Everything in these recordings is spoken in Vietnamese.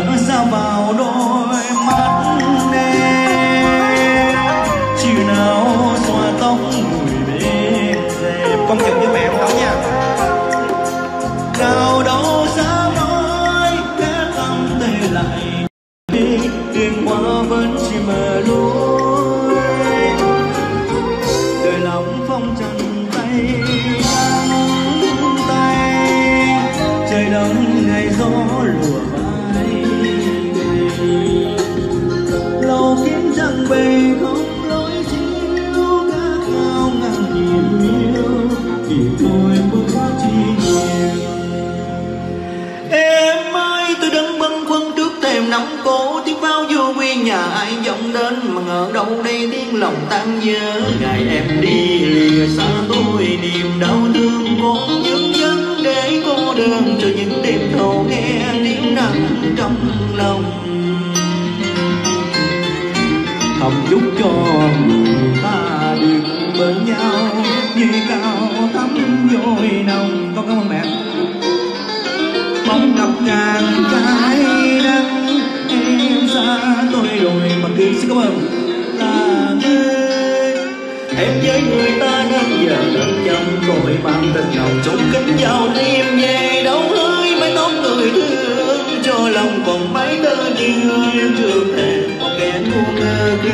một lần sao vào Tiếng bao vô quy nhà ai vọng đến Mà ngờ đâu đây tiếng lòng tan vỡ Ngày em đi lìa xa tôi niềm đau thương còn dấn dấn Để cô đơn cho những đêm thâu nghe tiếng nặng trong lòng. Thầm chúc cho người ta được bên nhau Như cao thắm vội nồng. Con cảm ơn mẹ. Mong gặp ngàn cái nỗi tôi rồi, mà cứ xin cảm ơn. Là ngươi em với người ta nên giờ nên chăm rồi mang tình lòng chung kính giao đêm về đâu hơi mái tóc người thương cho lòng còn mấy tơ như người trường một kẻ ngu ngơ cứ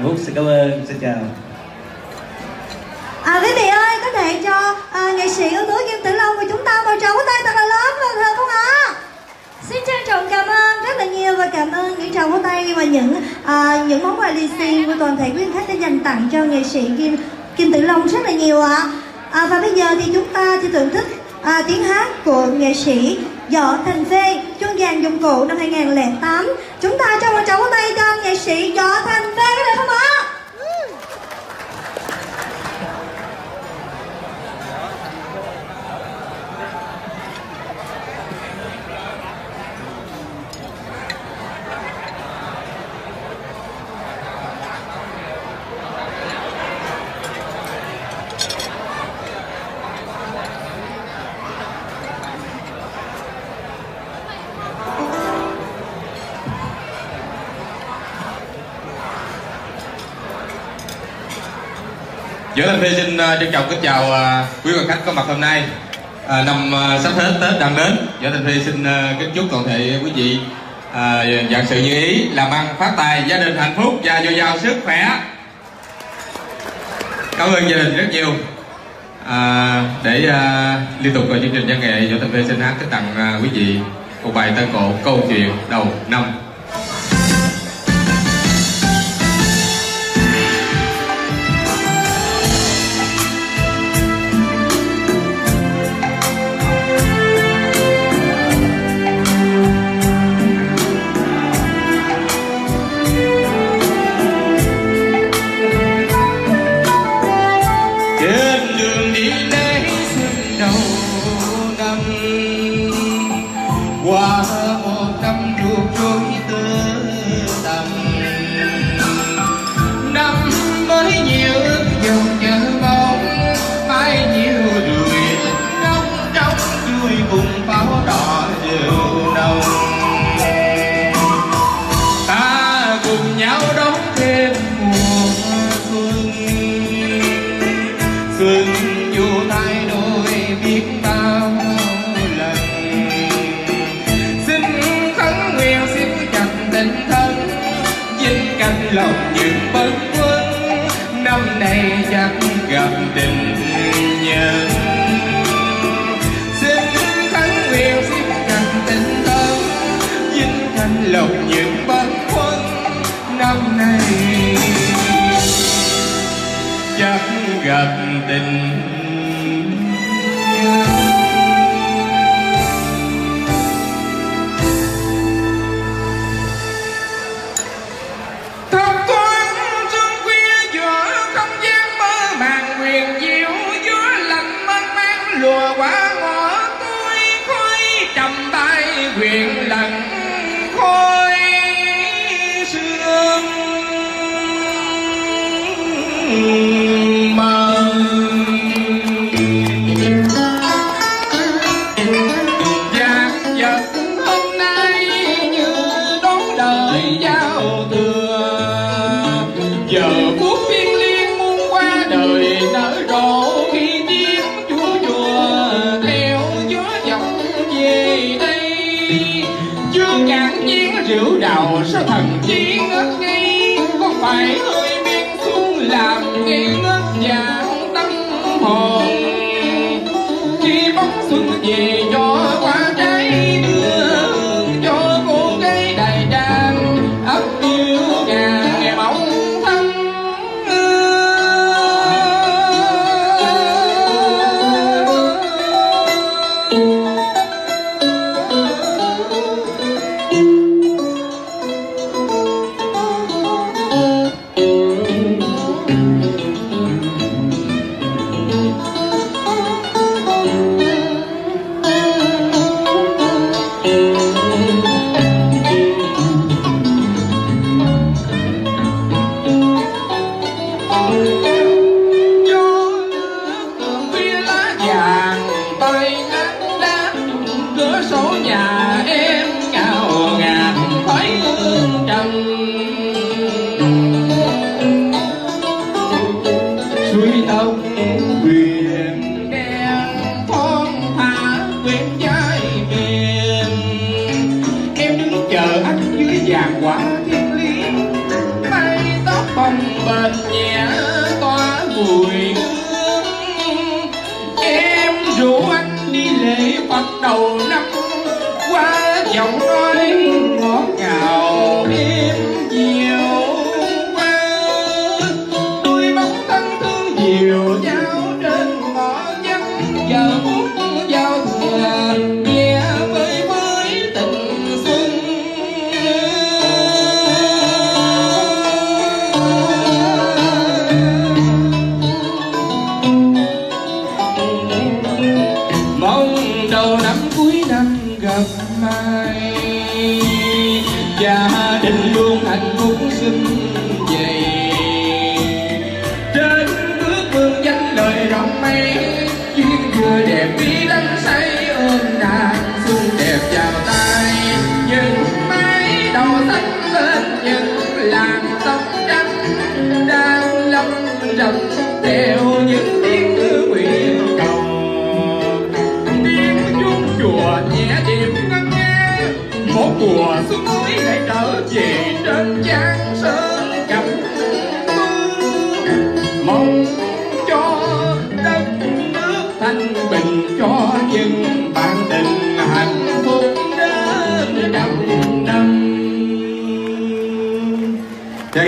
hạnh phúc xin cảm ơn xin chào À quý vị ơi, có thể cho à, nghệ sĩ ưu tú Kim Tử Long của chúng ta một tràng pháo tay thật là lớn được không ạ? Xin trân trọng cảm ơn rất là nhiều và cảm ơn những tràng pháo tay và những à, những món quà lì xì của toàn thể quý khách đã dành tặng cho nghệ sĩ Kim Kim Tử Long rất là nhiều ạ. À, và bây giờ thì chúng ta sẽ thưởng thức à, tiếng hát của nghệ sĩ Võ Thành Phi chuông vàng dụng cụ năm 2008. Chúng ta cho một tràng tay cho nghệ sĩ Võ Thành Phi được không ạ? Võ Thành Phi xin à, trân trọng kính chào à, quý quan khách có mặt hôm nay. À, Năm à, sắp hết Tết đang đến Võ Thành Phi xin kính chúc toàn thể quý vị à, dạng sự như ý Làm ăn phát tài, gia đình hạnh phúc và dồi dào sức khỏe. Cảm ơn gia đình rất nhiều. À, Để à, liên tục vào chương trình văn nghệ Võ Thành Phi xin hát kính tặng quý vị một bài tân cổ câu chuyện đầu năm. Gặp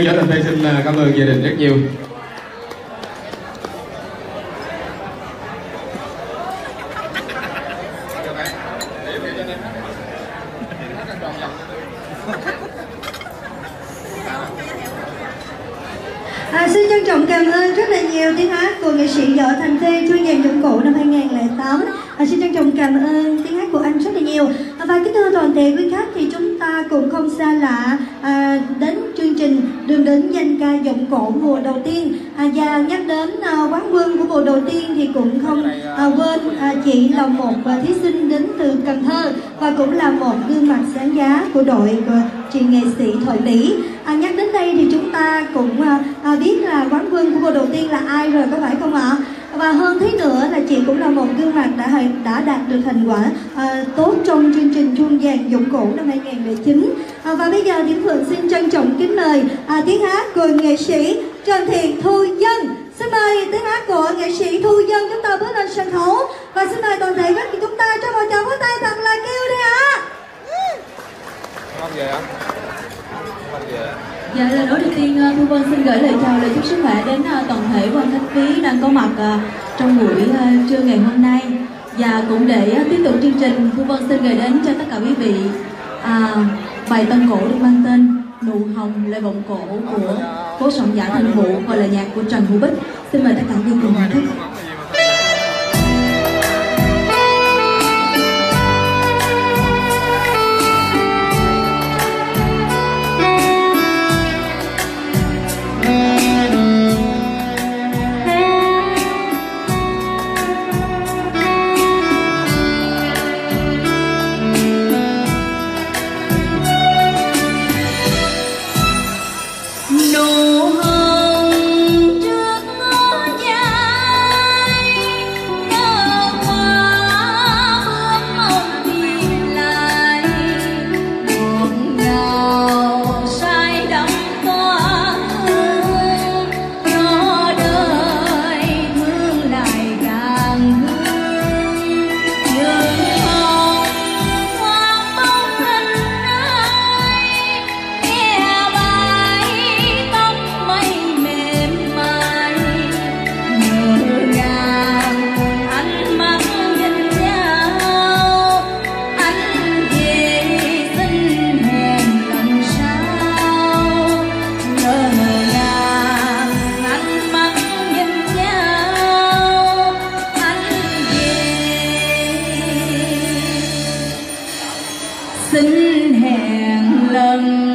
Võ Thành Tây xin à, cảm ơn gia đình rất nhiều À, xin trân trọng cảm ơn rất là nhiều tiếng hát của nghệ sĩ Võ Thành Tê chuyên dàn dụng cụ năm 2008. À, xin trân trọng cảm ơn tiếng hát của anh rất là nhiều. À, và kính thưa toàn thể quý khách thì chúng ta cũng không xa lạ à, đến chương trình đường đến danh ca cổ mùa đầu tiên à, và nhắc đến à, quán quân của mùa đầu tiên thì cũng không à, quên à, chị là một à, thí sinh đến từ Cần Thơ và cũng là một gương mặt sáng giá của đội của chị nghệ sĩ Thoại Mỹ. À, nhắc đến đây thì chúng ta cũng à, à, biết là quán quân của mùa đầu tiên là ai rồi có phải không ạ? và hơn thế nữa là chị cũng là một gương mặt đã đã đạt được thành quả à, tốt trong chương trình chuông vàng dụng cụ năm 2009 à, ờ, và bây giờ Diễm Phượng xin trân trọng kính mời à, tiếng hát của nghệ sĩ Trần Thiện Thu Dân xin mời tiếng hát của nghệ sĩ Thu Dân chúng ta bước lên sân khấu và xin mời toàn thể các chị chúng ta cho một tràng vỗ tay thật là kêu đi ạ. À. Không về không? Không về. Dạ, lời nói đầu tiên ờ, Thu Vân xin gửi lời chào, lời chúc sức khỏe đến ờ, toàn thể quan khách quý đang có mặt ờ, trong buổi trưa ngày hôm nay. Và cũng để tiếp tục chương trình, Thu Vân xin gửi đến cho tất cả quý vị à, bài tân cổ được mang tên Nụ Hồng là vọng cổ của cố soạn giả Thanh Vũ và là nhạc của Trần Hữu Bích. Xin mời tất cả quý vị cùng khách. Amen.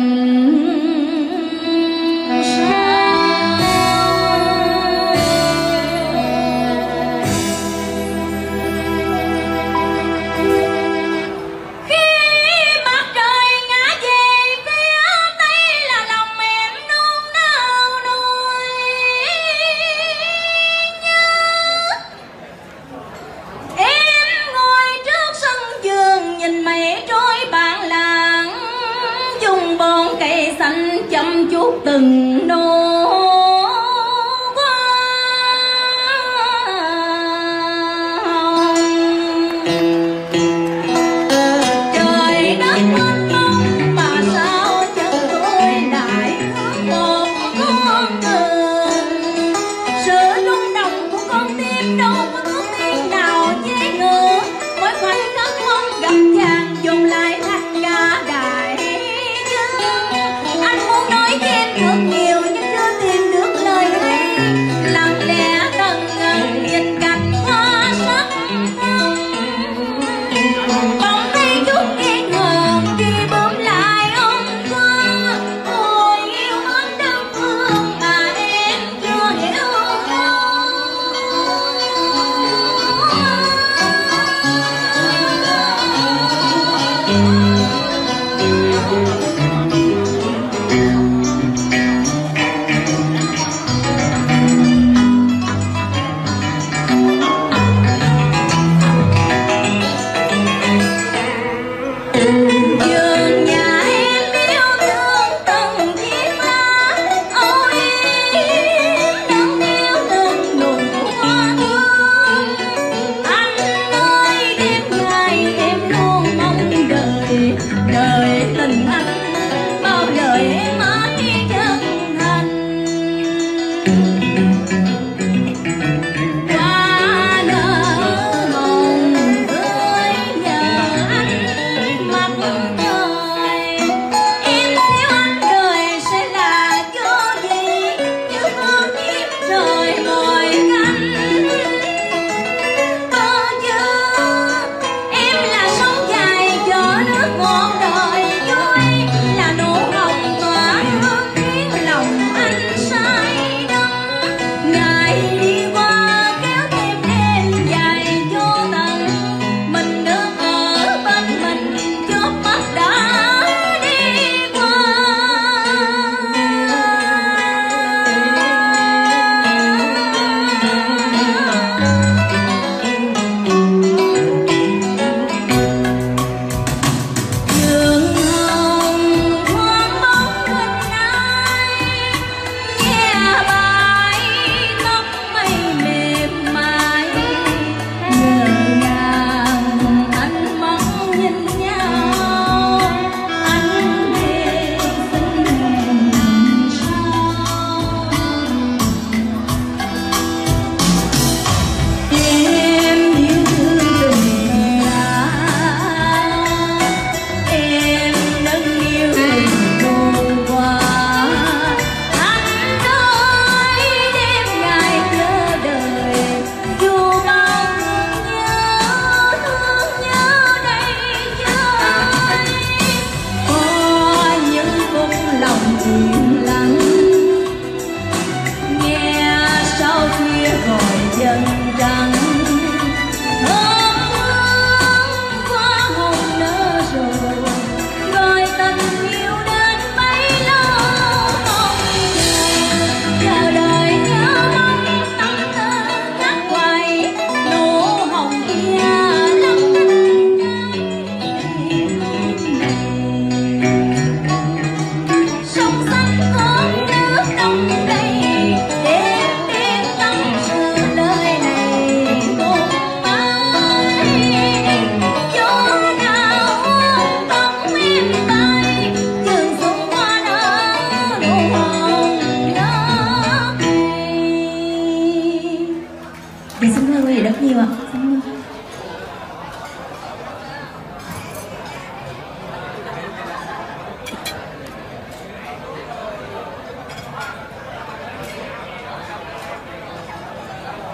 Nhiều ạ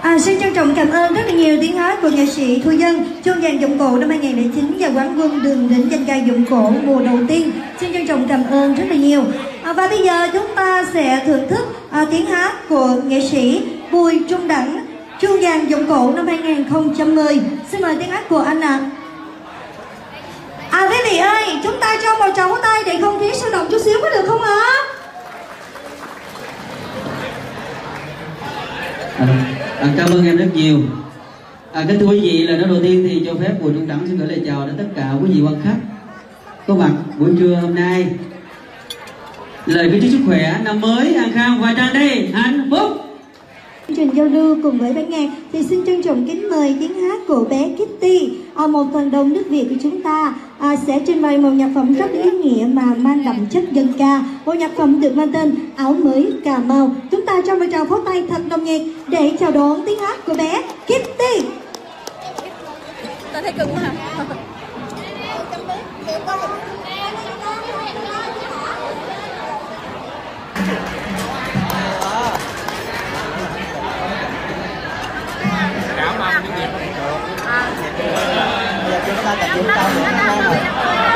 À, xin trân trọng cảm ơn rất là nhiều tiếng hát của nghệ sĩ Thu Dân chuông dàn dụng cổ năm 2009 và quán quân đường đỉnh danh ca dụng cổ mùa đầu tiên. Xin trân trọng cảm ơn rất là nhiều. À, và bây giờ chúng ta sẽ thưởng thức à, tiếng hát của nghệ sĩ Bùi Trung Đẳng chuông dàn dụng cụ năm 2010. Xin mời tiếng hát của anh ạ. À quý vị ơi, chúng ta cho một tràng tay để không khí sôi động chút xíu có được không ạ? À, à, cảm ơn em rất nhiều à, kính thưa quý vị lời nói đầu tiên thì cho phép Bùi Trung Đẳng xin gửi lời chào đến tất cả quý vị quan khách có mặt buổi trưa hôm nay lời kính chúc sức khỏe năm mới an khang và tràn đầy hạnh phúc Chương trình giao lưu cùng với ban nhạc thì xin trân trọng kính mời tiếng hát của bé Kitty. À, một phần đồng nước Việt của chúng ta à, sẽ trình bày một nhạc phẩm rất ý nghĩa mà mang đậm chất dân ca. Một nhạc phẩm được mang tên áo mới Cà Mau. Chúng ta cho một tràng pháo tay thật nồng nhiệt để chào đón tiếng hát của bé Kitty. Ta thấy cưng quá hả 中田さん、いらっ。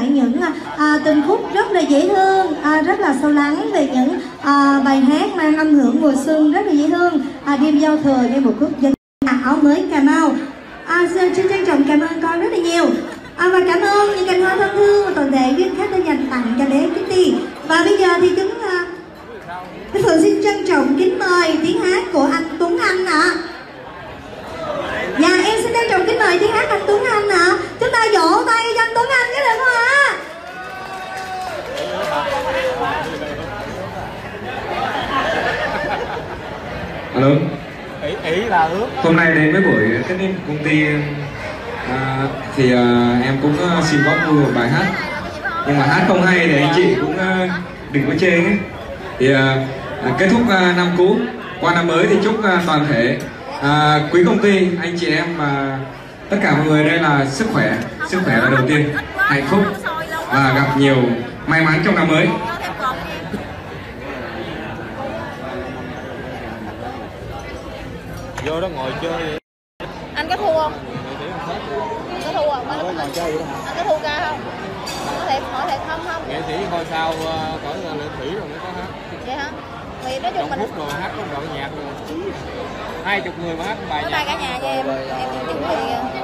Lại những à, à, tình khúc rất là dễ thương, à, rất là sâu lắng về những à, bài hát mang âm hưởng mùa xuân rất là dễ thương. À, đêm giao thừa như một cúc dân à, áo mới Cà Mau. À, xin xin trân trọng cảm ơn con rất là nhiều. À, và cảm ơn những cành hoa thân thương và toàn thể duyên khách đã dành tặng cho bé Kitty. Và bây giờ thì chúng à, Thế Phượng xin trân trọng kính mời tiếng hát của anh Tuấn Anh ạ. Dạ em xin trân trọng kính mời tiếng hát anh Tuấn Anh ạ. Chúng ta vỗ tay cho anh Tuấn Anh cái được không ạ? Alo, ỷ ỷ là ướt hôm nay đến với buổi kết niên công ty à, thì à, em cũng à, xin góp vui một bài hát. Nhưng mà hát không hay thì anh chị cũng à, đừng có chê nhé. Thì à, à, kết thúc à, năm cũ qua năm mới thì chúc à, toàn thể à, quý công ty anh chị em và tất cả mọi người đây là sức khỏe sức khỏe là đầu tiên hạnh phúc và gặp nhiều may mắn trong năm mới vô đó ngồi chơi vậy. Anh có thua không? Anh có thua không? Anh, anh, anh có thua ca không? Có thể hỏi thể thăm không? Nghệ sĩ ngôi sao ờ, cỡ lệ thủy rồi mới có hát. Vậy hả? Thì nói chung mình rồi hát có đoạn nhạc rồi. Hai chục người mà hát bài bye cả nhà cho em. Em chúc gì